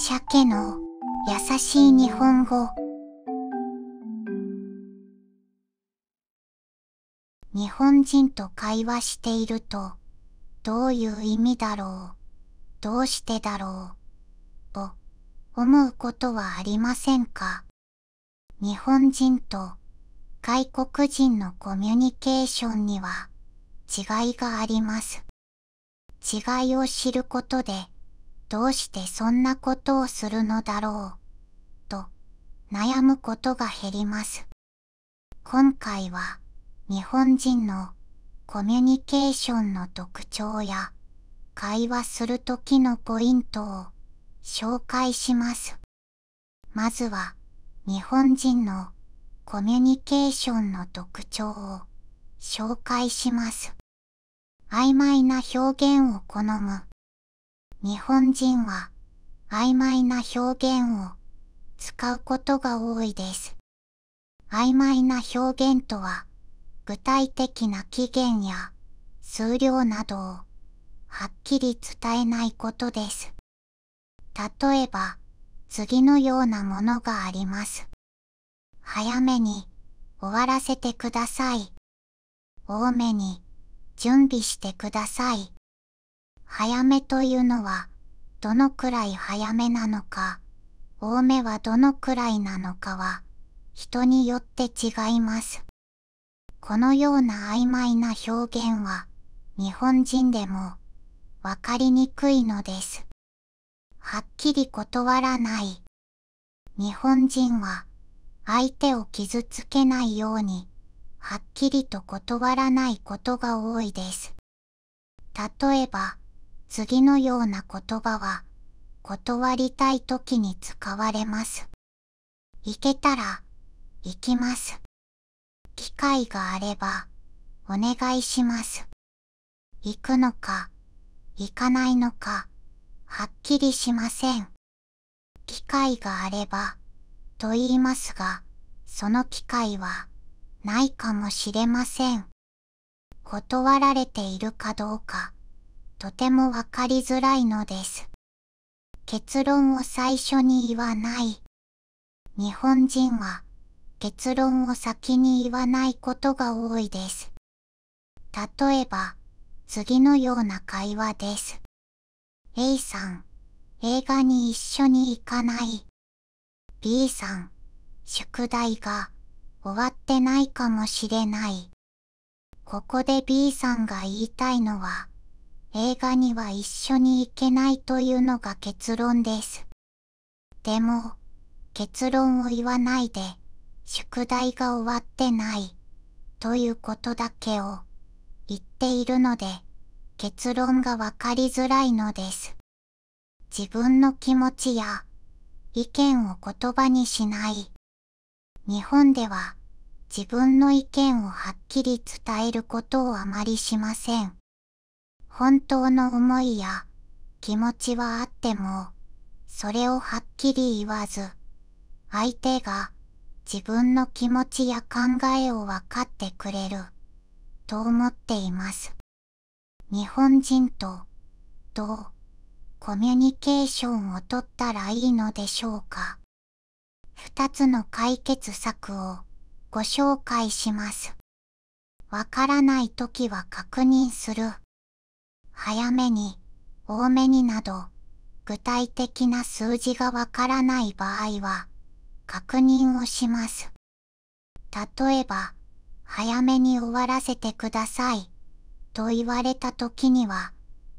鮭の優しい日本語。日本人と会話しているとどういう意味だろう？どうしてだろう？と思うことはありませんか？日本人と外国人のコミュニケーションには違いがあります。違いを知ることでどうしてそんなことをするのだろうと悩むことが減ります。今回は日本人のコミュニケーションの特徴や会話するときのポイントを紹介します。まずは日本人のコミュニケーションの特徴を紹介します。曖昧な表現を好む。日本人は曖昧な表現を使うことが多いです。曖昧な表現とは具体的な期限や数量などをはっきり伝えないことです。例えば次のようなものがあります。早めに終わらせてください。多めに準備してください。早めというのはどのくらい早めなのか、多めはどのくらいなのかは人によって違います。このような曖昧な表現は日本人でもわかりにくいのです。はっきり断らない。日本人は相手を傷つけないようにはっきりと断らないことが多いです。例えば、次のような言葉は、断りたい時に使われます。行けたら、行きます。機会があれば、お願いします。行くのか、行かないのか、はっきりしません。機会があれば、と言いますが、その機会はないかもしれません。断られているかどうか、とてもわかりづらいのです。結論を最初に言わない。日本人は結論を先に言わないことが多いです。例えば、次のような会話です。A さん、映画に一緒に行かない。B さん、宿題が終わってないかもしれない。ここで B さんが言いたいのは、映画には一緒に行けないというのが結論です。でも、結論を言わないで、宿題が終わってない、ということだけを言っているので、結論がわかりづらいのです。自分の気持ちや意見を言葉にしない。日本では自分の意見をはっきり伝えることをあまりしません。本当の思いや気持ちはあっても、それをはっきり言わず、相手が自分の気持ちや考えを分かってくれる、と思っています。日本人と、どう、コミュニケーションをとったらいいのでしょうか。二つの解決策をご紹介します。わからないときは確認する。早めに、多めになど、具体的な数字がわからない場合は、確認をします。例えば、早めに終わらせてください、と言われたときには、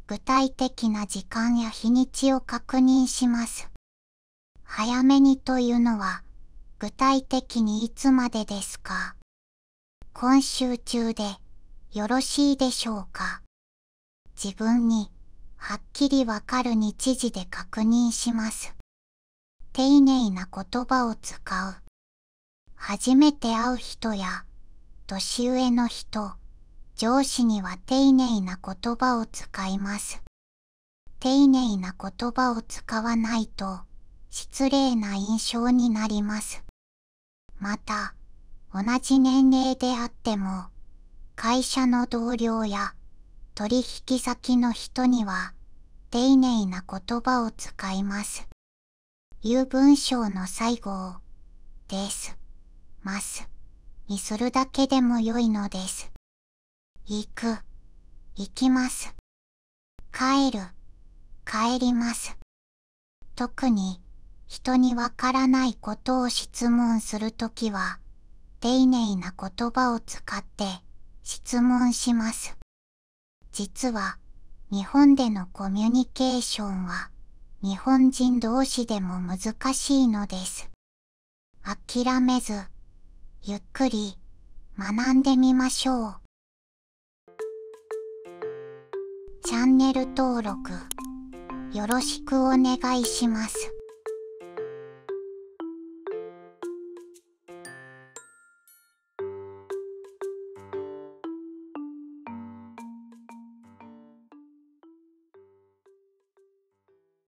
具体的な時間や日にちを確認します。早めにというのは、具体的にいつまでですか今週中でよろしいでしょうか自分にはっきりわかる日時で確認します。丁寧な言葉を使う。初めて会う人や年上の人、上司には丁寧な言葉を使います。丁寧な言葉を使わないと失礼な印象になります。また、同じ年齢であっても、会社の同僚や取引先の人には丁寧な言葉を使います。いう文章の最後を、です、ます、にするだけでも良いのです。行く、行きます。帰る、帰ります。特に、人にわからないことを質問するときは、丁寧な言葉を使って質問します。実は、日本でのコミュニケーションは、日本人同士でも難しいのです。諦めず、ゆっくり学んでみましょう。チャンネル登録よろしくお願いします。